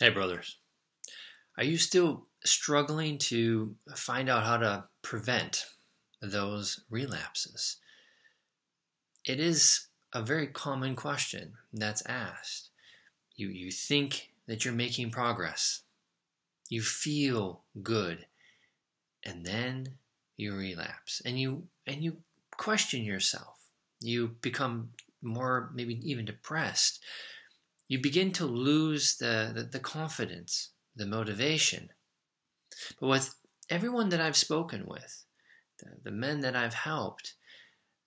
Hey, brothers. Are you still struggling to find out how to prevent those relapses? It is a very common question that's asked. You, you think that you're making progress, you feel good, and then you relapse and you and you question yourself. You become more maybe even depressed you begin to lose the, the, the confidence, the motivation. But with everyone that I've spoken with, the, the men that I've helped,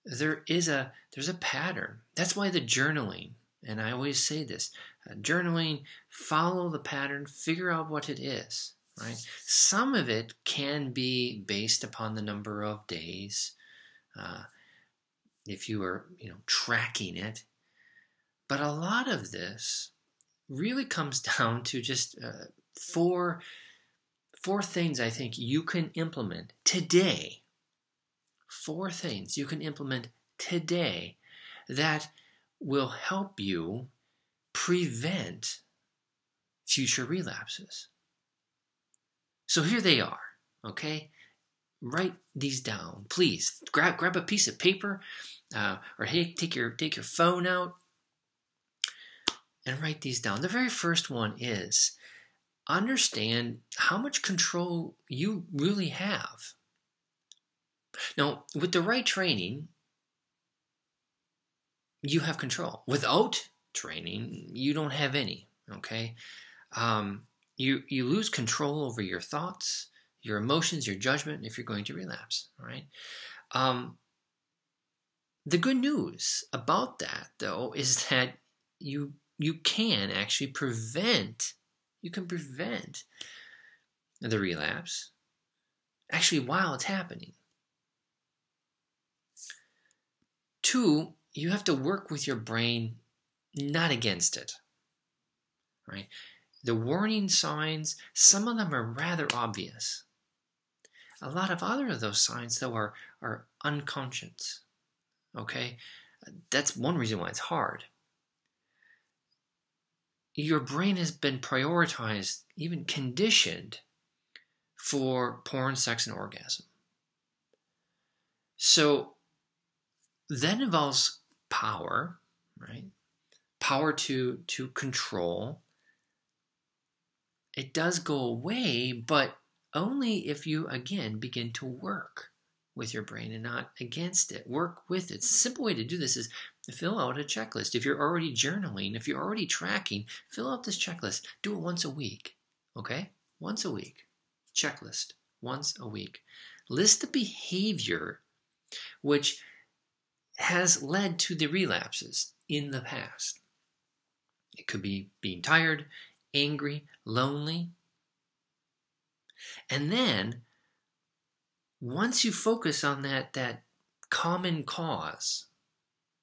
there is a there's a pattern. That's why the journaling, and I always say this, uh, journaling, follow the pattern, figure out what it is. Right. Some of it can be based upon the number of days. Uh, if you are, you know, tracking it, but a lot of this really comes down to just uh, four, four things I think you can implement today. Four things you can implement today that will help you prevent future relapses. So here they are, okay? Write these down, please. Grab grab a piece of paper, uh, or hey, take your take your phone out, and write these down. The very first one is understand how much control you really have. Now, with the right training, you have control. Without training, you don't have any. Okay, um, you you lose control over your thoughts, your emotions, your judgment if you're going to relapse. All right. Um, the good news about that, though, is that you you can actually prevent, you can prevent the relapse actually while it's happening. Two, you have to work with your brain, not against it. Right? The warning signs, some of them are rather obvious. A lot of other of those signs, though, are, are unconscious. Okay? That's one reason why it's hard your brain has been prioritized, even conditioned for porn, sex, and orgasm. So that involves power, right? Power to to control. It does go away, but only if you again begin to work with your brain and not against it. Work with it. A simple way to do this is fill out a checklist. If you're already journaling, if you're already tracking, fill out this checklist. Do it once a week. Okay? Once a week. Checklist. Once a week. List the behavior which has led to the relapses in the past. It could be being tired, angry, lonely. And then once you focus on that that common cause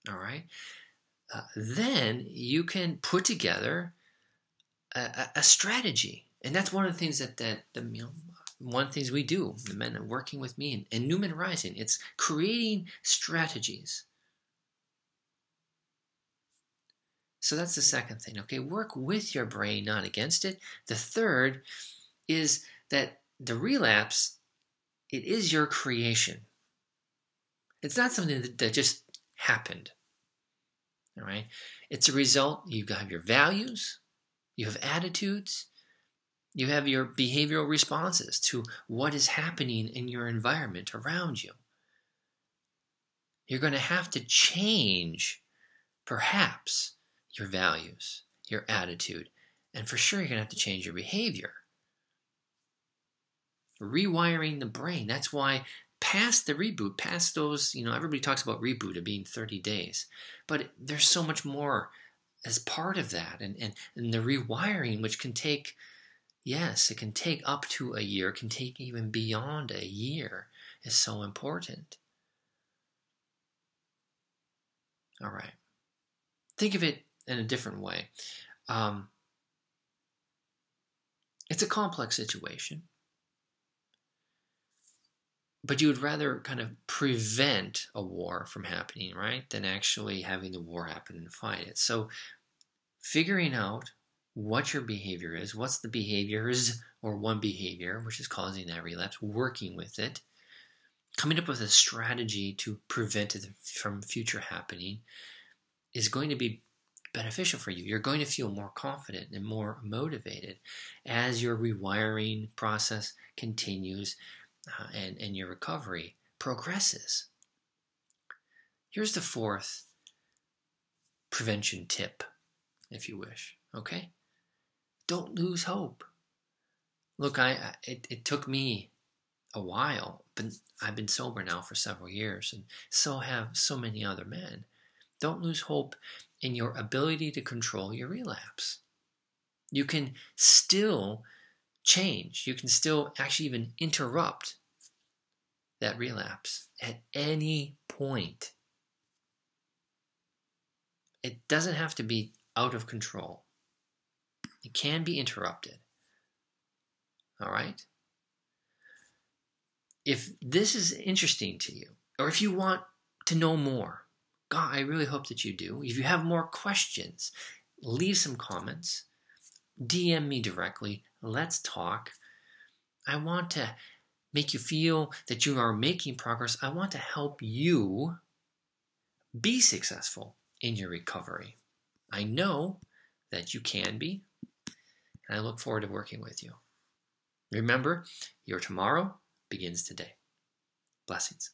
all right, uh, then you can put together a, a, strategy, and that's one of the things that that the, you know one of the things we do, the men are working with me and, and New Men Rising, it's creating strategies. So that's the second thing. Okay, work with your brain, not against it. The third is that the relapse, it is your creation. It's not something that, that just happened. All right? It's a result. You have your values, you have attitudes, you have your behavioral responses to what is happening in your environment around you. You're going to have to change, perhaps, your values, your attitude, and for sure you're going to have to change your behavior. Rewiring the brain. That's why past the reboot, past those, you know, everybody talks about reboot of being 30 days, but there's so much more as part of that. And, and, and the rewiring, which can take, yes, it can take up to a year, can take even beyond a year, is so important. All right. Think of it in a different way. Um, it's a complex situation but you would rather kind of prevent a war from happening, right, than actually having the war happen and fight it. So, figuring out what your behavior is, what's the behaviors or one behavior which is causing that relapse, working with it, coming up with a strategy to prevent it from future happening is going to be beneficial for you. You're going to feel more confident and more motivated as your rewiring process continues uh, and, and your recovery progresses. Here's the fourth prevention tip, if you wish. Okay? Don't lose hope. Look, I it, it took me a while, but I've been sober now for several years, and so have so many other men. Don't lose hope in your ability to control your relapse. You can still change. You can still actually even interrupt that relapse at any point. It doesn't have to be out of control. It can be interrupted. All right? If this is interesting to you, or if you want to know more, God, I really hope that you do. If you have more questions, leave some comments, DM me directly, let's talk. I want to make you feel that you are making progress. I want to help you be successful in your recovery. I know that you can be, and I look forward to working with you. Remember, your tomorrow begins today. Blessings.